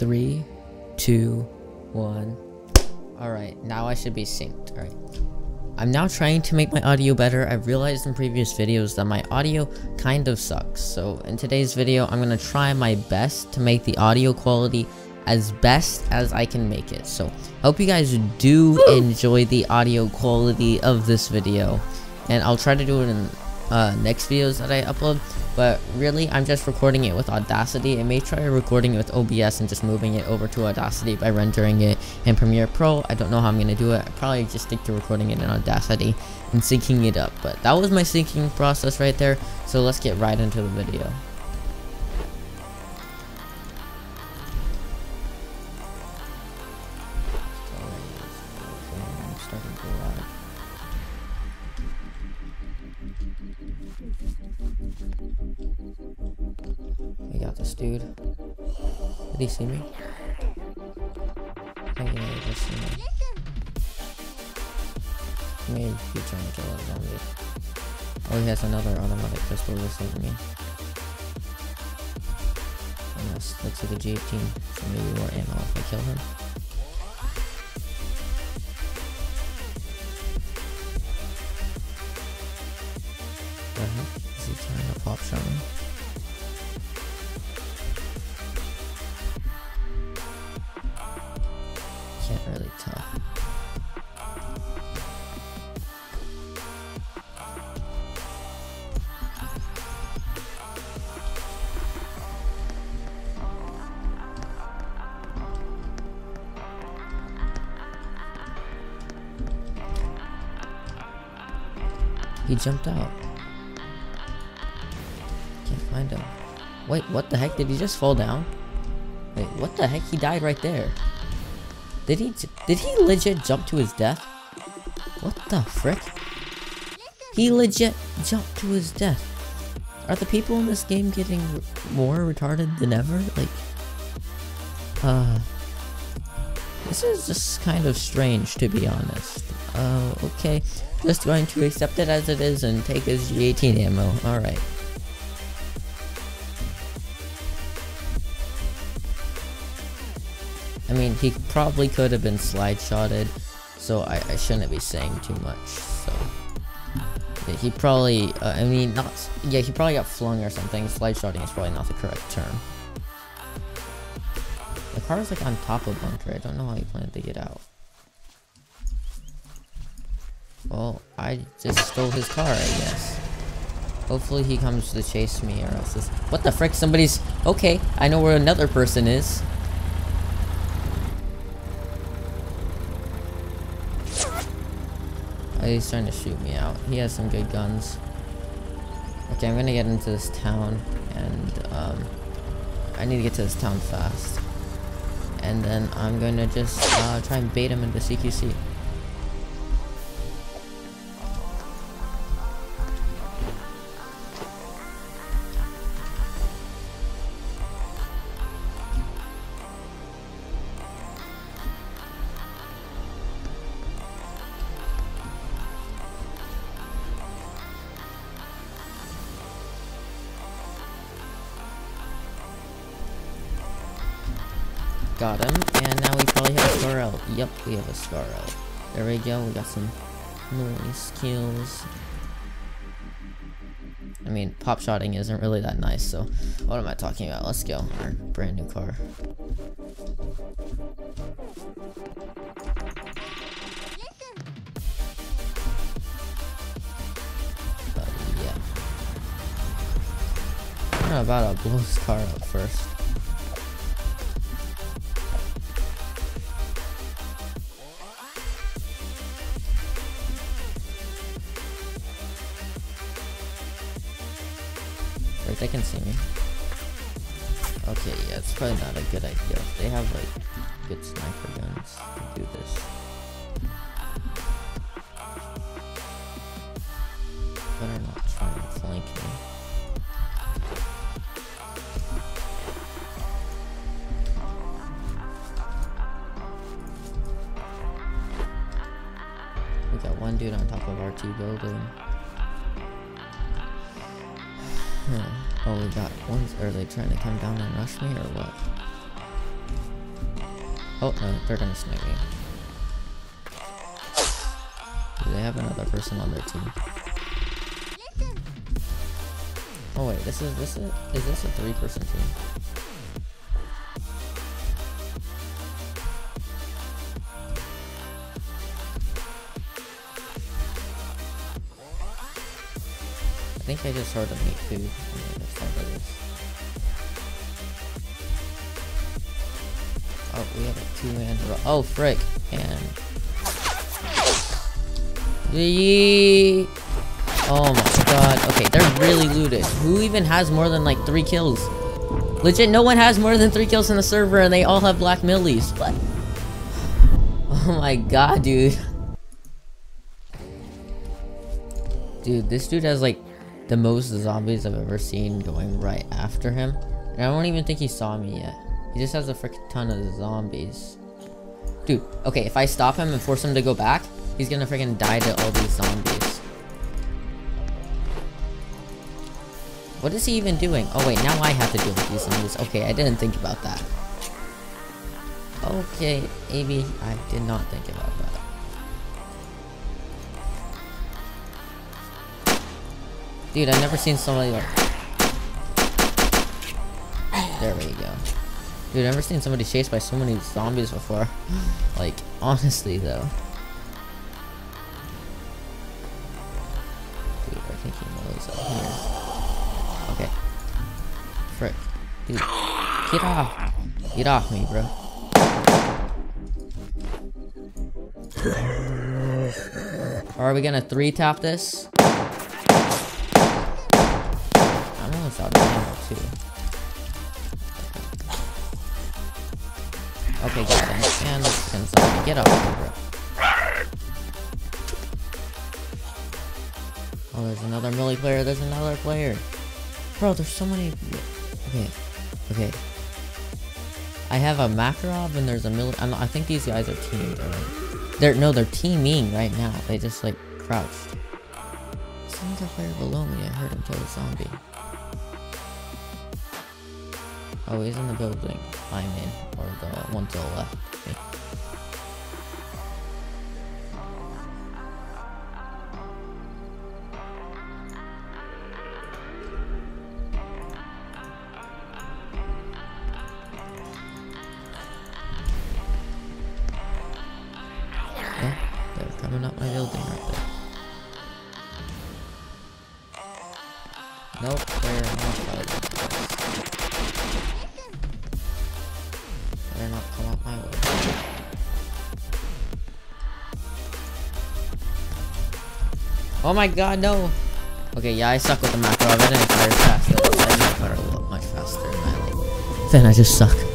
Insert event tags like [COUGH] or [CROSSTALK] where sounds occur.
Three, two, one. Alright, now I should be synced. Alright. I'm now trying to make my audio better. I've realized in previous videos that my audio kind of sucks. So in today's video, I'm going to try my best to make the audio quality as best as I can make it. So I hope you guys do enjoy the audio quality of this video. And I'll try to do it in uh, next videos that I upload. But really, I'm just recording it with Audacity. I may try recording it with OBS and just moving it over to Audacity by rendering it in Premiere Pro. I don't know how I'm going to do it. I probably just stick to recording it in Audacity and syncing it up. But that was my syncing process right there. So let's get right into the video. We got this dude. Did he see me? I think he may have just seen me. He may be trying to kill a zombie. Oh, he has another automatic pistol listening me. And this looks like a G18, so maybe more ammo if I kill him. Heck is trying to pop me? Can't really tell. He jumped out. Find him. Wait, what the heck? Did he just fall down? Wait, what the heck? He died right there. Did he did he legit jump to his death? What the frick? He legit jumped to his death. Are the people in this game getting more retarded than ever? Like, uh, this is just kind of strange to be honest. Uh, okay, just going to accept it as it is and take his G18 ammo. Alright. I mean, he probably could have been slide shotted, so I, I shouldn't be saying too much, so. Yeah, he probably, uh, I mean, not, yeah, he probably got flung or something. Slide shotting is probably not the correct term. The car is like on top of bunker. I don't know how he planned to get out. Well, I just stole his car, I guess. Hopefully he comes to chase me or else this- What the frick? Somebody's- Okay, I know where another person is. He's trying to shoot me out. He has some good guns. Okay, I'm gonna get into this town, and, um, I need to get to this town fast. And then I'm gonna just, uh, try and bait him into CQC. Got him, and now we probably have a scar out. Yep, we have a scar out. There we go, we got some nice kills. I mean, pop shotting isn't really that nice, so what am I talking about? Let's go. Our brand new car. But yeah. I'm about to blow this car up first. Right, they can see me. Okay, yeah, it's probably not a good idea. They have like good sniper guns to do this. Better not try and flank me. We got one dude on top of our T building. Oh, we got ones. Are they trying to come down and rush me or what? Oh, no, they're gonna snipe me. Do they have another person on their team? Oh wait, this is this is is this a three person team? I think I just heard them eat food. Oh, we have a two-man Oh, frick. And... Oh my god. Okay, they're really looted. Who even has more than like three kills? Legit, no one has more than three kills in the server and they all have black millies. What? Oh my god, dude. Dude, this dude has like the most zombies I've ever seen going right after him. And I don't even think he saw me yet. He just has a freaking ton of zombies. Dude, okay, if I stop him and force him to go back, he's gonna freaking die to all these zombies. What is he even doing? Oh wait, now I have to deal with these zombies. Okay, I didn't think about that. Okay, maybe I did not think about that. Dude, I've never seen somebody like... There we go. Dude, I've never seen somebody chased by so many zombies before. [GASPS] like, honestly though. Dude, I think he knows up here. Okay. Frick. Dude, get off. Get off me, bro. Are we gonna three tap this? I'm almost out of ammo too. Okay, got him. And let's send somebody. Get up bro. Oh, there's another melee player. There's another player. Bro, there's so many... Okay. Okay. I have a Makarov and there's a melee... I think these guys are teamed, right? They're... No, they're teaming right now. They just, like, crouched. There's another player below me. I heard him kill a zombie. Oh, he's in the building I'm in, or the one to the left. Yeah, they're coming up my building right there. Nope, they're not fighting. Oh my god, no! Okay, yeah, I suck with the Makarov. I didn't fire fast. I to fire much faster. Like, then I just suck.